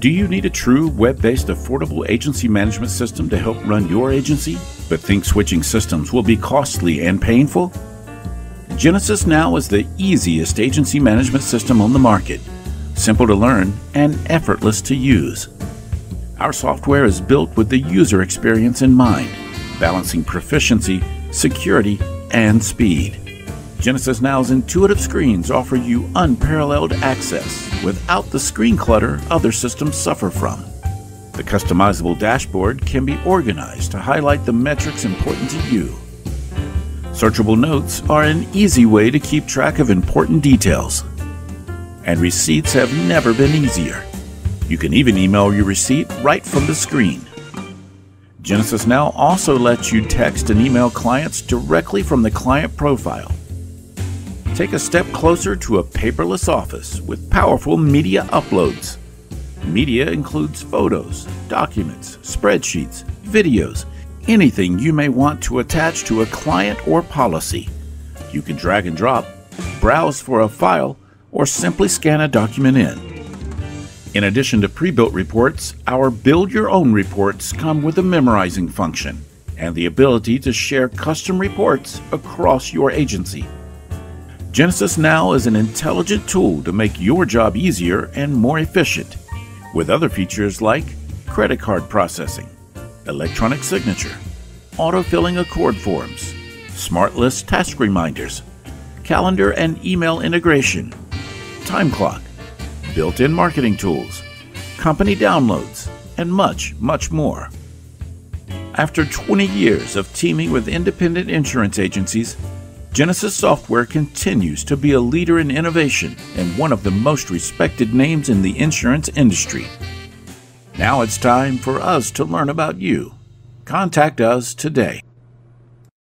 Do you need a true web based affordable agency management system to help run your agency, but think switching systems will be costly and painful? JenesisNow is the easiest agency management system on the market, simple to learn and effortless to use. Our software is built with the user experience in mind, balancing proficiency, security, and speed. JenesisNow's intuitive screens offer you unparalleled access without the screen clutter other systems suffer from. The customizable dashboard can be organized to highlight the metrics important to you. Searchable notes are an easy way to keep track of important details. And receipts have never been easier. You can even email your receipt right from the screen. JenesisNow also lets you text and email clients directly from the client profile. Take a step closer to a paperless office with powerful media uploads. Media includes photos, documents, spreadsheets, videos, anything you may want to attach to a client or policy. You can drag and drop, browse for a file, or simply scan a document in. In addition to pre-built reports, our Build Your Own reports come with a memorizing function and the ability to share custom reports across your agency. JenesisNow is an intelligent tool to make your job easier and more efficient, with other features like credit card processing, electronic signature, auto-filling ACORD forms, smart list task reminders, calendar and email integration, time clock, built-in marketing tools, company downloads, and much, much more. After 20 years of teaming with independent insurance agencies, Jenesis Software continues to be a leader in innovation and one of the most respected names in the insurance industry. Now it's time for us to learn about you. Contact us today.